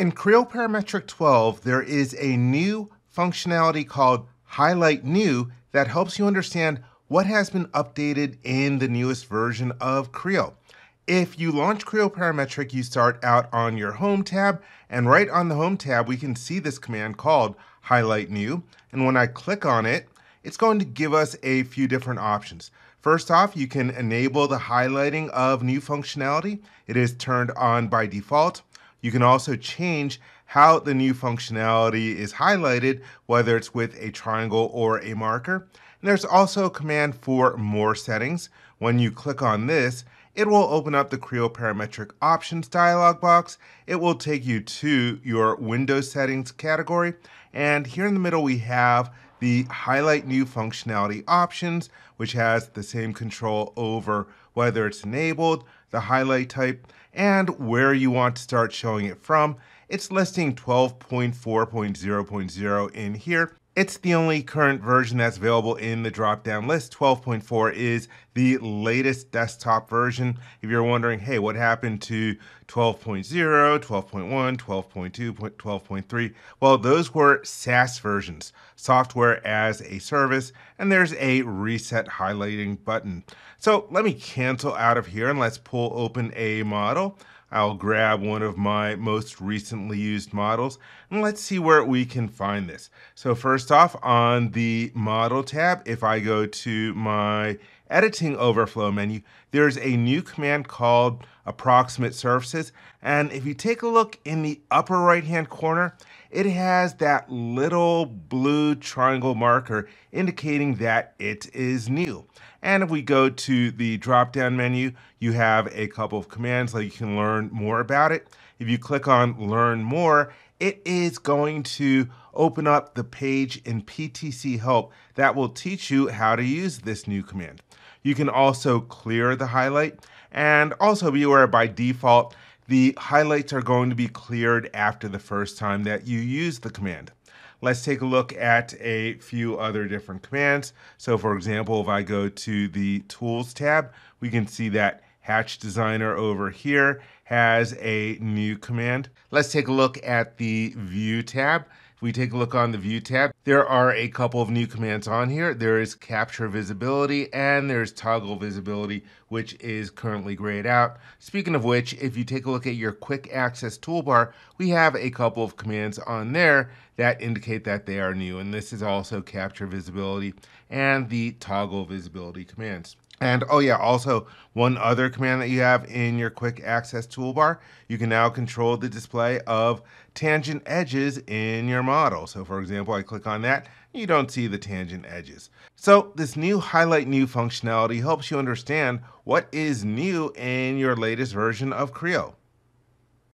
In Creo Parametric 12, there is a new functionality called Highlight New that helps you understand what has been updated in the newest version of Creo. If you launch Creo Parametric, you start out on your Home tab, and right on the Home tab, we can see this command called Highlight New. And when I click on it, it's going to give us a few different options. First off, you can enable the highlighting of new functionality. It is turned on by default. You can also change how the new functionality is highlighted, whether it's with a triangle or a marker. And there's also a command for more settings. When you click on this, it will open up the Creo Parametric Options dialog box. It will take you to your Windows settings category. And here in the middle, we have the Highlight New Functionality options, which has the same control over whether it's enabled, the highlight type, and where you want to start showing it from. It's listing 12.4.0.0 in here. It's the only current version that's available in the drop-down list. 12.4 is the latest desktop version. If you're wondering, hey, what happened to 12.0, 12.1, 12.2, 12.3? Well, those were SaaS versions, software as a service, and there's a reset highlighting button. So let me cancel out of here and let's pull open a model. I'll grab one of my most recently used models and let's see where we can find this. So first off on the model tab, if I go to my editing overflow menu, there's a new command called approximate surfaces. And if you take a look in the upper right hand corner, it has that little blue triangle marker indicating that it is new. And if we go to the drop down menu, you have a couple of commands that you can learn more about it. If you click on learn more, it is going to open up the page in PTC Help that will teach you how to use this new command. You can also clear the highlight and also be aware by default, the highlights are going to be cleared after the first time that you use the command. Let's take a look at a few other different commands. So for example, if I go to the Tools tab, we can see that Hatch Designer over here has a new command. Let's take a look at the View tab. If we take a look on the View tab, there are a couple of new commands on here. There is Capture Visibility and there's Toggle Visibility, which is currently grayed out. Speaking of which, if you take a look at your Quick Access toolbar, we have a couple of commands on there that indicate that they are new. And this is also Capture Visibility and the Toggle Visibility commands. And oh yeah, also one other command that you have in your quick access toolbar, you can now control the display of tangent edges in your model. So for example, I click on that, you don't see the tangent edges. So this new highlight new functionality helps you understand what is new in your latest version of Creo.